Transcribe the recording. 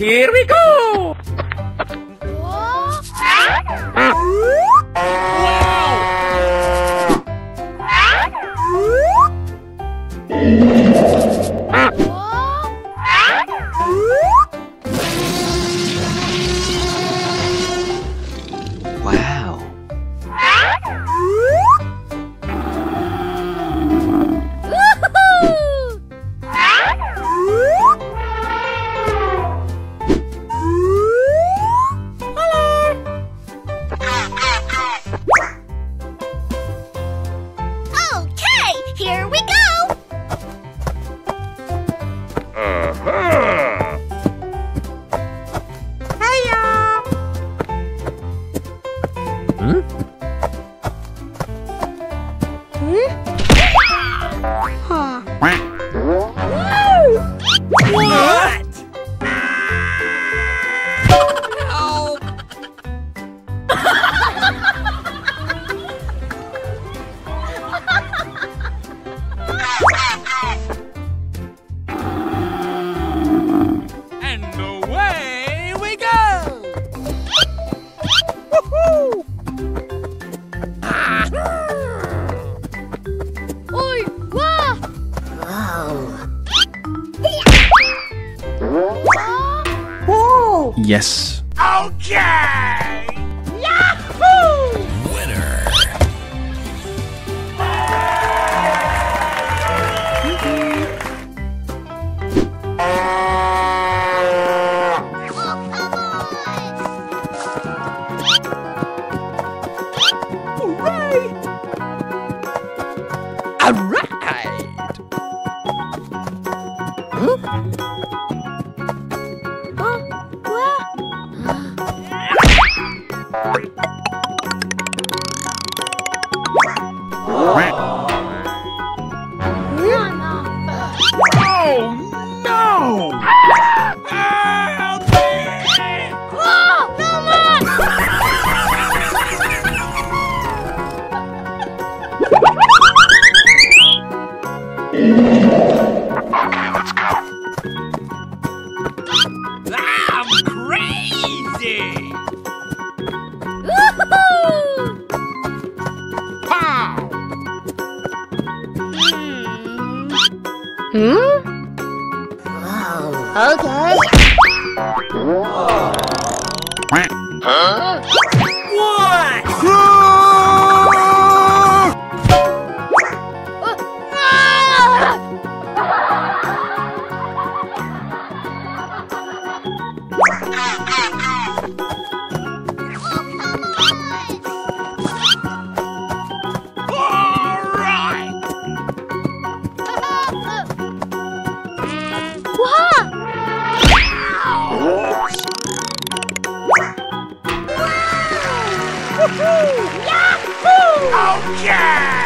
Here we go! What? and away we go! Woohoo! Yes. Okay! Alright! Oh no! Help Oh, me! I'm Hmm? Okay. What? Okay!